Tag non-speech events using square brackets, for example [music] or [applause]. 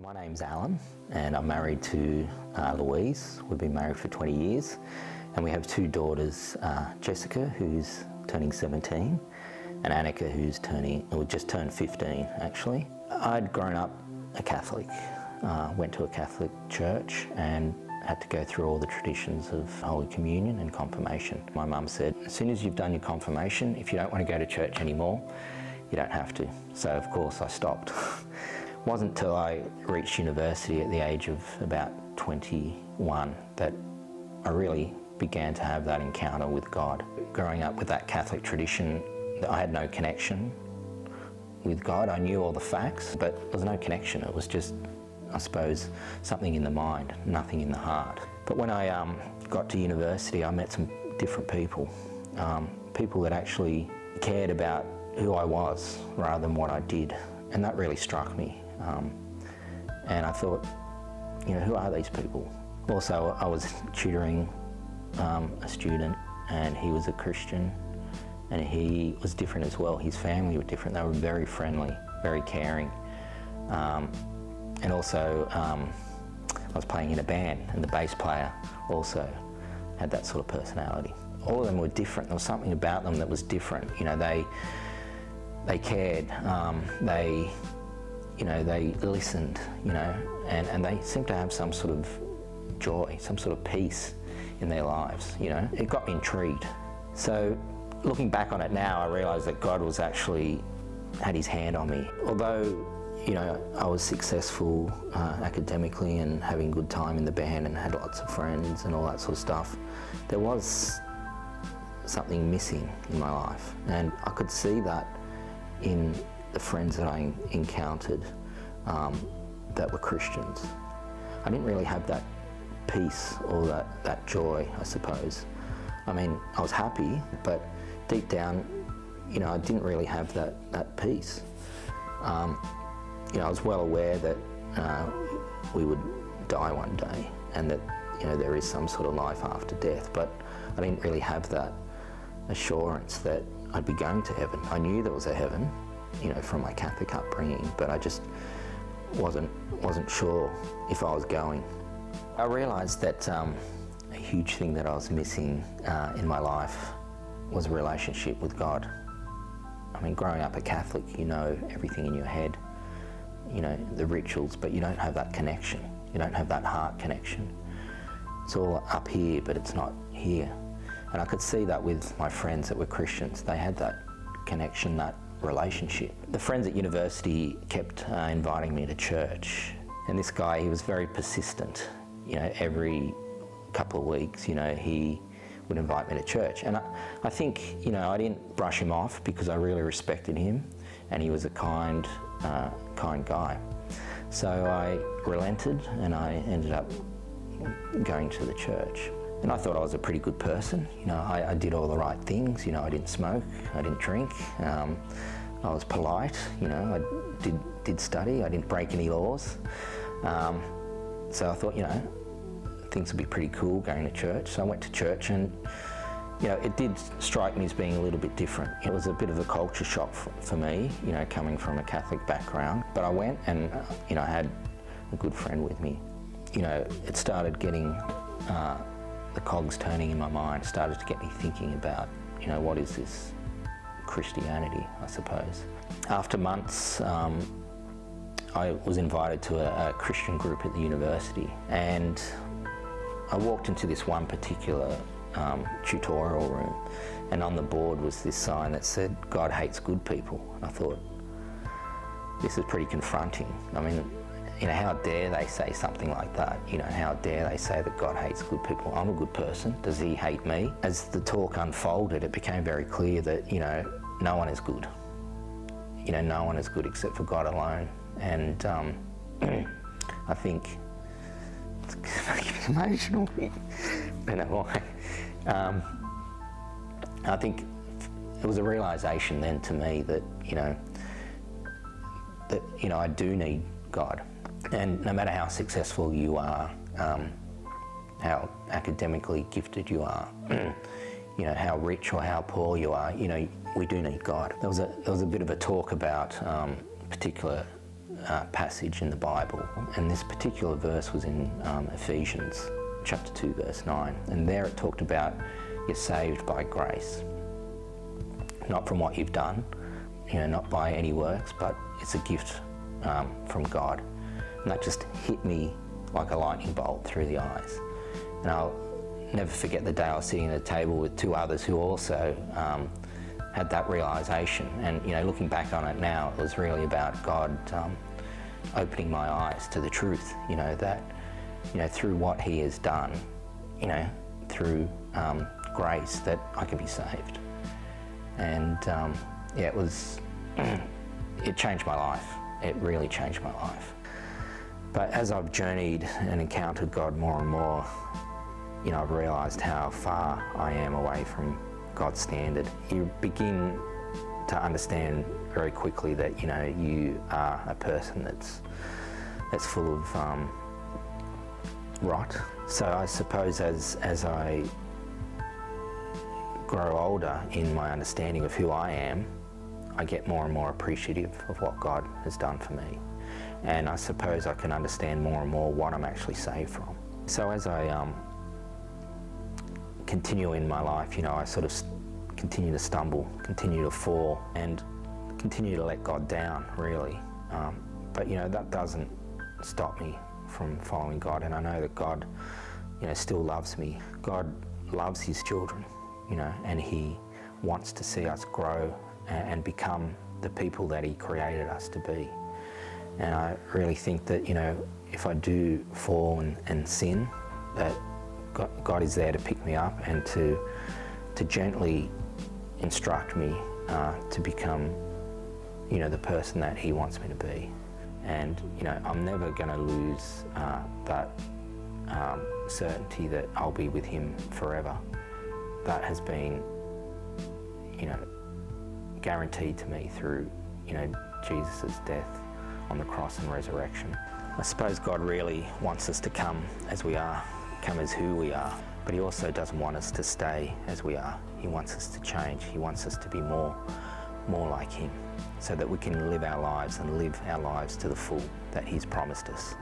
My name's Alan and I'm married to uh, Louise. We've been married for 20 years and we have two daughters, uh, Jessica who's turning 17 and Annika who's turning, or just turned 15 actually. I'd grown up a Catholic, uh, went to a Catholic church and had to go through all the traditions of Holy Communion and confirmation. My mum said, as soon as you've done your confirmation, if you don't want to go to church anymore, you don't have to. So of course I stopped. [laughs] It wasn't until I reached university at the age of about 21 that I really began to have that encounter with God. Growing up with that Catholic tradition, I had no connection with God. I knew all the facts, but there was no connection. It was just, I suppose, something in the mind, nothing in the heart. But when I um, got to university, I met some different people, um, people that actually cared about who I was rather than what I did. And that really struck me. Um, and I thought, you know, who are these people? Also, I was tutoring um, a student and he was a Christian and he was different as well. His family were different. They were very friendly, very caring. Um, and also, um, I was playing in a band and the bass player also had that sort of personality. All of them were different. There was something about them that was different. You know, they, they cared. Um, they you know, they listened, you know, and, and they seemed to have some sort of joy, some sort of peace in their lives, you know. It got me intrigued. So looking back on it now, I realise that God was actually, had his hand on me. Although, you know, I was successful uh, academically and having good time in the band and had lots of friends and all that sort of stuff, there was something missing in my life. And I could see that in the friends that I encountered um, that were Christians. I didn't really have that peace or that, that joy, I suppose. I mean, I was happy, but deep down, you know, I didn't really have that, that peace. Um, you know, I was well aware that uh, we would die one day and that, you know, there is some sort of life after death, but I didn't really have that assurance that I'd be going to heaven. I knew there was a heaven, you know, from my Catholic upbringing, but I just wasn't, wasn't sure if I was going. I realised that um, a huge thing that I was missing uh, in my life was a relationship with God. I mean, growing up a Catholic, you know everything in your head, you know, the rituals, but you don't have that connection. You don't have that heart connection. It's all up here, but it's not here. And I could see that with my friends that were Christians. They had that connection, that relationship. The friends at university kept uh, inviting me to church, and this guy, he was very persistent. You know, every couple of weeks, you know, he would invite me to church. And I, I think, you know, I didn't brush him off because I really respected him, and he was a kind, uh, kind guy. So I relented, and I ended up going to the church. And I thought I was a pretty good person. You know, I, I did all the right things. You know, I didn't smoke, I didn't drink. Um, I was polite. You know, I did did study. I didn't break any laws. Um, so I thought, you know, things would be pretty cool going to church. So I went to church, and you know, it did strike me as being a little bit different. It was a bit of a culture shock for, for me. You know, coming from a Catholic background. But I went, and uh, you know, I had a good friend with me. You know, it started getting. Uh, the cogs turning in my mind started to get me thinking about, you know, what is this Christianity, I suppose. After months, um, I was invited to a, a, Christian group at the university and I walked into this one particular um, tutorial room and on the board was this sign that said, God hates good people. I thought, this is pretty confronting. I mean, you know, how dare they say something like that? You know, how dare they say that God hates good people? I'm a good person. Does he hate me? As the talk unfolded, it became very clear that, you know, no one is good. You know, no one is good except for God alone. And um, [clears throat] I think it's [laughs] emotional. I don't know why. Um, I think it was a realization then to me that, you know, that, you know, I do need God. And no matter how successful you are, um, how academically gifted you are, [clears throat] you know, how rich or how poor you are, you know, we do need God. There was a, there was a bit of a talk about um, a particular uh, passage in the Bible, and this particular verse was in um, Ephesians chapter 2, verse 9, and there it talked about you're saved by grace, not from what you've done, you know, not by any works, but it's a gift um, from God. And that just hit me like a lightning bolt through the eyes. And I'll never forget the day I was sitting at a table with two others who also um, had that realization. And you know, looking back on it now, it was really about God um, opening my eyes to the truth. You know that, you know, through what He has done, you know, through um, grace, that I can be saved. And um, yeah, it was, [clears throat] it changed my life. It really changed my life. But as I've journeyed and encountered God more and more, you know, I've realised how far I am away from God's standard. You begin to understand very quickly that, you know, you are a person that's, that's full of um, rot. So I suppose as, as I grow older in my understanding of who I am, I get more and more appreciative of what God has done for me. And I suppose I can understand more and more what I'm actually saved from. So as I um, continue in my life, you know, I sort of continue to stumble, continue to fall, and continue to let God down, really. Um, but, you know, that doesn't stop me from following God, and I know that God, you know, still loves me. God loves his children, you know, and he wants to see us grow and become the people that He created us to be. And I really think that, you know, if I do fall and, and sin, that God, God, is there to pick me up and to, to gently instruct me uh, to become, you know, the person that He wants me to be. And, you know, I'm never going to lose uh, that um, certainty that I'll be with Him forever. That has been, you know, guaranteed to me through, you know, Jesus' death on the cross and resurrection. I suppose God really wants us to come as we are, come as who we are, but He also doesn't want us to stay as we are. He wants us to change. He wants us to be more, more like Him, so that we can live our lives and live our lives to the full that He's promised us.